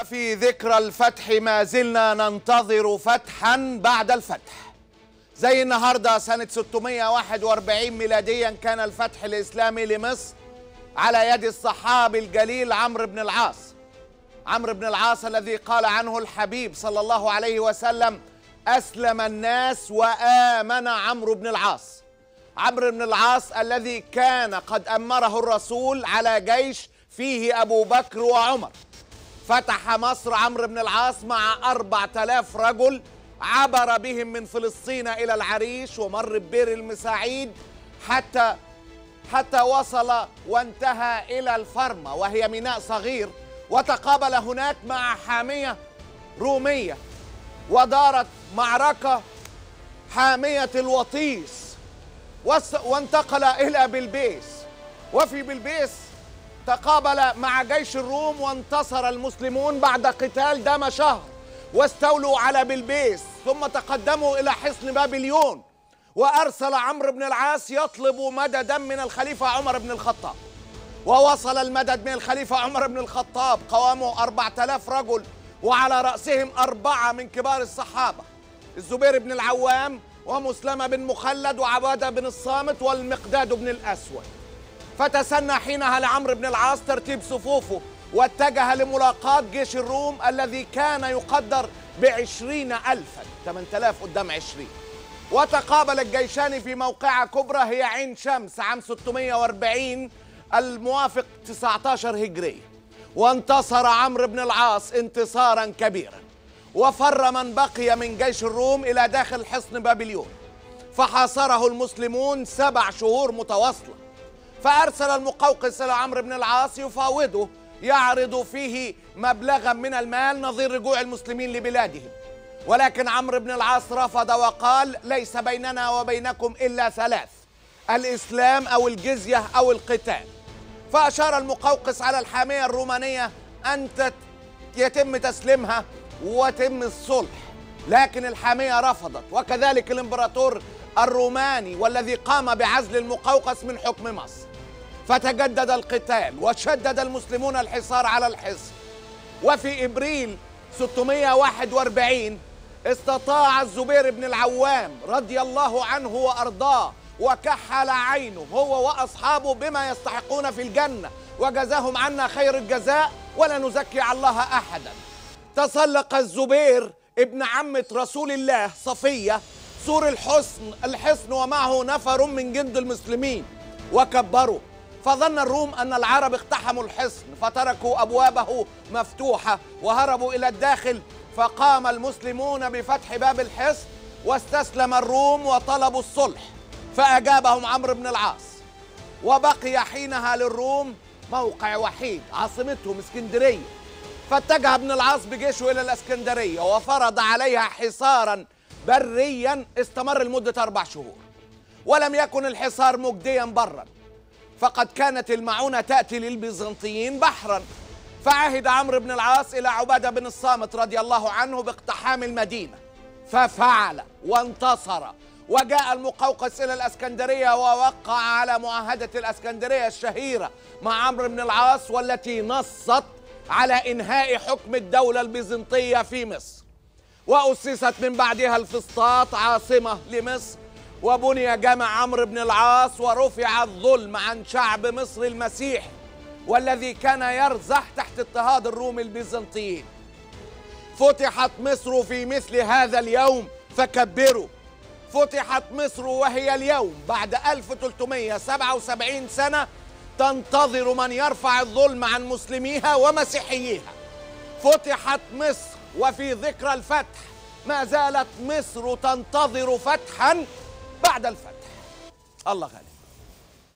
وفي ذكرى الفتح ما زلنا ننتظر فتحا بعد الفتح. زي النهارده سنة 641 ميلاديا كان الفتح الإسلامي لمصر على يد الصحابي الجليل عمرو بن العاص. عمرو بن العاص الذي قال عنه الحبيب صلى الله عليه وسلم أسلم الناس وآمن عمرو بن العاص. عمرو بن العاص الذي كان قد أمره الرسول على جيش فيه أبو بكر وعمر. فتح مصر عمرو بن العاص مع أربعة آلاف رجل عبر بهم من فلسطين إلى العريش ومر ببير المساعيد حتى حتى وصل وانتهى إلى الفرمة وهي ميناء صغير. وتقابل هناك مع حامية رومية ودارت معركة حامية الوطيس وانتقل إلى بلبيس. وفي بلبيس تقابل مع جيش الروم وانتصر المسلمون بعد قتال دام شهر واستولوا على بلبيس ثم تقدموا إلى حصن بابليون وأرسل عمرو بن العاص يطلب مددا من الخليفة عمر بن الخطاب. ووصل المدد من الخليفة عمر بن الخطاب قوامه أربعة آلاف رجل وعلى رأسهم أربعة من كبار الصحابة الزبير بن العوام ومسلمة بن مخلد وعبادة بن الصامت والمقداد بن الأسود. فتسنى حينها لعمرو بن العاص ترتيب صفوفه واتجه لملاقاة جيش الروم الذي كان يقدر بعشرين ألفا 8000 قدام عشرين. وتقابل الجيشان في موقعة كبرى هي عين شمس عام 640 الموافق 19 هجرية وانتصر عمرو بن العاص انتصارا كبيرا. وفر من بقي من جيش الروم إلى داخل حصن بابليون. فحاصره المسلمون سبع شهور متواصلة. فأرسل المقوقس إلى عمرو بن العاص يفاوضه يعرض فيه مبلغا من المال نظير رجوع المسلمين لبلادهم. ولكن عمرو بن العاص رفض وقال ليس بيننا وبينكم إلا ثلاث الإسلام أو الجزية أو القتال. فأشار المقوقس على الحامية الرومانية أن يتم تسليمها وتم الصلح. لكن الحامية رفضت وكذلك الإمبراطور الروماني والذي قام بعزل المقوقس من حكم مصر. فتجدد القتال وشدد المسلمون الحصار على الحصن. وفي إبريل 641 استطاع الزبير بن العوام رضي الله عنه وأرضاه وكحل عينه هو وأصحابه بما يستحقون في الجنة وجزاهم عنا خير الجزاء ولا نزكي على الله أحدا. تسلق الزبير ابن عمة رسول الله صفية سور الحصن الحصن ومعه نفر من جند المسلمين وكبروا. فظن الروم أن العرب اقتحموا الحصن فتركوا أبوابه مفتوحة وهربوا إلى الداخل فقام المسلمون بفتح باب الحصن واستسلم الروم وطلبوا الصلح فأجابهم عمرو بن العاص. وبقي حينها للروم موقع وحيد عاصمتهم اسكندرية. فاتجه ابن العاص بجيشه إلى الإسكندرية وفرض عليها حصارا بريا استمر لمدة أربع شهور. ولم يكن الحصار مجديا برا. فقد كانت المعونة تأتي للبيزنطيين بحرا. فعهد عمرو بن العاص إلى عبادة بن الصامت رضي الله عنه باقتحام المدينة. ففعل وانتصر وجاء المقوقس إلى الأسكندرية ووقع على معاهدة الأسكندرية الشهيرة مع عمرو بن العاص والتي نصت على إنهاء حكم الدولة البيزنطية في مصر. وأسست من بعدها الفسطاط عاصمة لمصر وبني جامع عمرو بن العاص ورفع الظلم عن شعب مصر المسيحي والذي كان يرزح تحت اضطهاد الروم البيزنطيين. فتحت مصر في مثل هذا اليوم فكبروا. فتحت مصر وهي اليوم بعد 1377 سنة تنتظر من يرفع الظلم عن مسلميها ومسيحييها فتحت مصر وفي ذكرى الفتح ما زالت مصر تنتظر فتحا بعد الفتح. الله غالب